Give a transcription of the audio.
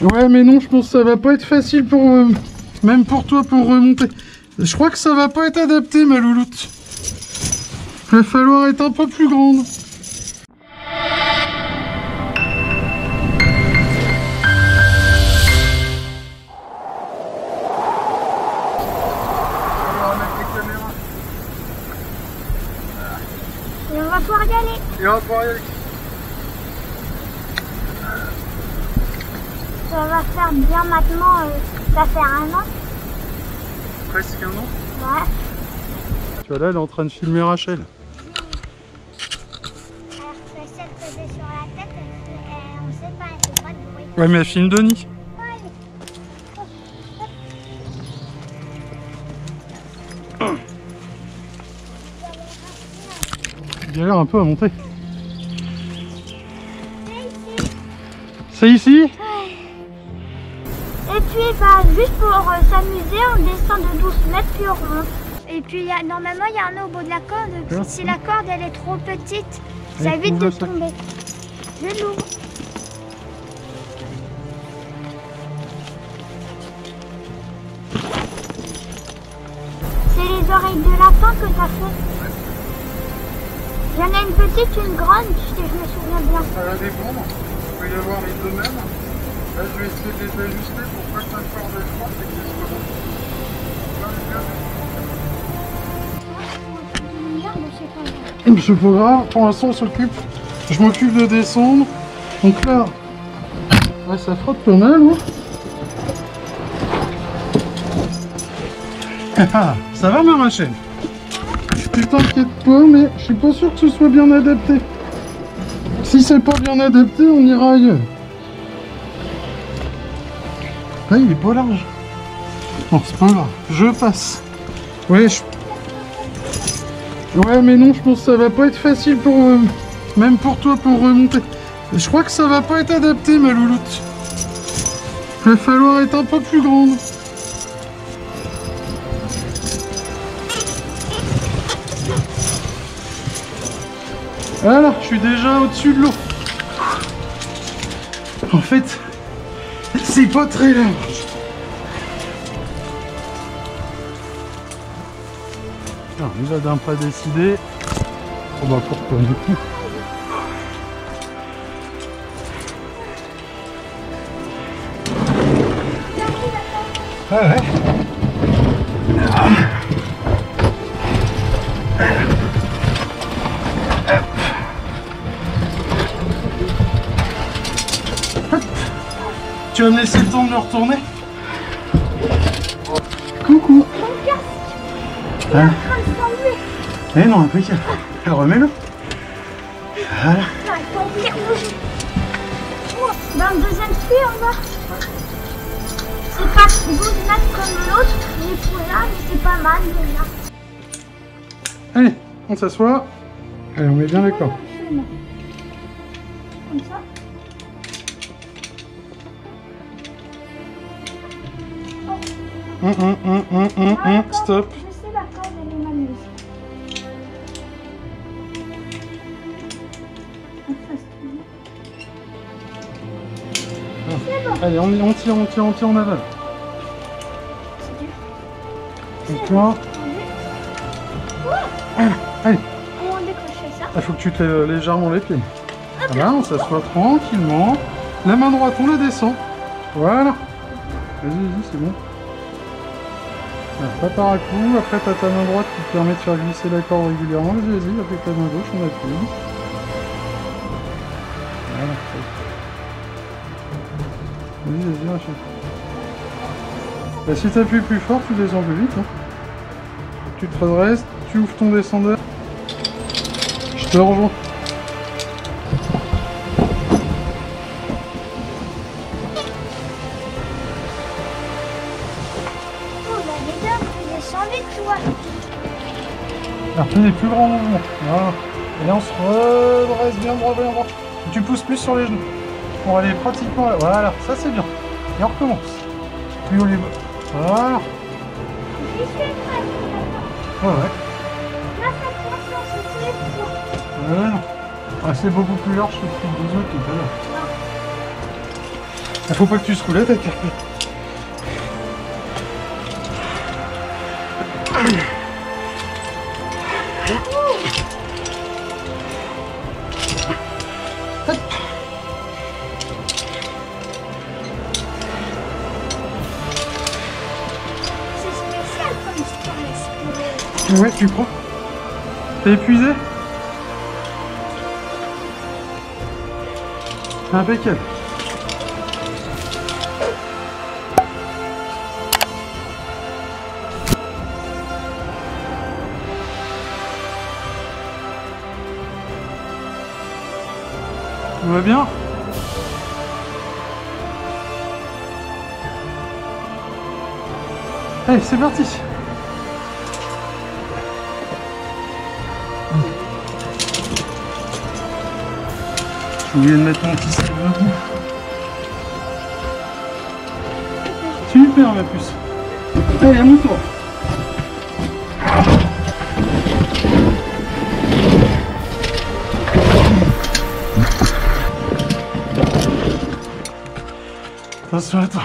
Ouais, mais non, je pense que ça va pas être facile pour... euh, même pour toi, pour remonter. Je crois que ça va pas être adapté, ma louloute. Il va falloir être un peu plus grande. Et on va pouvoir y aller. Et on va pouvoir y aller. Ça va faire bien maintenant, euh, ça fait un an. Presque un an. Ouais. Tu vois là, elle est en train de filmer Rachel. Alors, vais essayer de poser sur la tête. et on sait pas, elle fait pas de bruit. Ouais, mais elle filme Denis. Il galère un peu à monter. C'est ici? Et puis, bah, juste pour euh, s'amuser, on descend de 12 mètres, puis on remonte. Et puis, il y a, normalement, il y a un au bout de la corde. Puis, Merci. si la corde, elle est trop petite, ça évite de tomber. Je l'ouvre. C'est les oreilles de lapin que t'as fait. Il y en a une petite, une grande, si je me souviens bien. Ça va dépendre. Il peut y avoir les deux mêmes. Je vais essayer de les ajuster pour pas que ça et. Là, les gars, Merde, je sais pas. C'est pas grave, pour l'instant on s'occupe. Je m'occupe de descendre. Donc là, ouais, ça frotte pas mal. Hein Ah, ça va ma Rachel Tu t'inquiètes pas, mais je suis pas sûr que ce soit bien adapté. Si c'est pas bien adapté, on ira ailleurs. Ah, il est pas large. Bon, c'est pas grave, je passe. Ouais, je Ouais, mais non, je pense que ça va pas être facile pour... euh, même pour toi, pour remonter. Je crois que ça va pas être adapté, ma louloute. Il va falloir être un peu plus grande. Voilà, je suis déjà au-dessus de l'eau. En fait, c'est pas très large. Il va d'un pas décidé. On va pour toi du coup. Ah ouais. Tu vas me laisser le temps de me retourner Coucou Hein Eh non, impeccable. Alors remets-le. Voilà. Dans le deuxième puits, on va. C'est pas 12 mètres comme l'autre, mais pour là, c'est pas mal déjà. Allez, on s'assoit. Allez, on met bien cordes. Comme ça. Ah. Stop. Allez, on, tire, on tire, on tire, on avale. Donc là, allez, Comment décrocher ça il faut que tu te lèves légèrement les pieds. Voilà, on s'assoit tranquillement. La main droite, on la descend. Voilà. Vas-y, vas-y, c'est bon. Pas par à coup. Après, t'as ta main droite qui te permet de faire glisser la corde régulièrement. Vas-y, vas-y, avec ta main gauche, on appuie. Voilà. Vas-y, vas-y, Rachel. Bah, si t'appuies plus fort, tu descends plus vite. hein. Tu te redresses, tu ouvres ton descendeur. Je te rejoins. Des plus. Voilà. Et là on se redresse bien droit, bien droit. Tu pousses plus sur les genoux. Pour aller pratiquement là. Voilà, ça c'est bien. Et on recommence. Plus haut les bras. Voilà. Ouais, ouais. Ah, c'est beaucoup plus large que le des autres tout à l'heure. Il faut pas que tu se roulettes avec Hervé. Ouais, tu crois T'es épuisé Impeccable. Tout va bien Allez, c'est parti Oublié de mettre mon de boue. Super ma puce. Allez, à mon tour. Attention à toi.